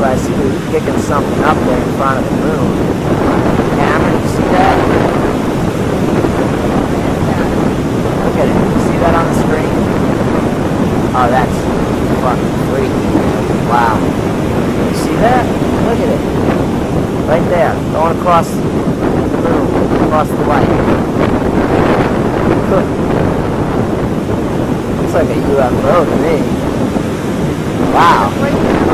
Miller, I see that kicking something up there in front of the moon. Cameron, you see that? Look at it. You see that on the screen? Oh, that's fucking freaky. Wow. You see that? Look at it. Right there, going across the moon, across the light. Good. Looks like a UFO to me. Wow.